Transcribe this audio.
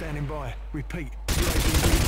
standing by. Repeat, UAV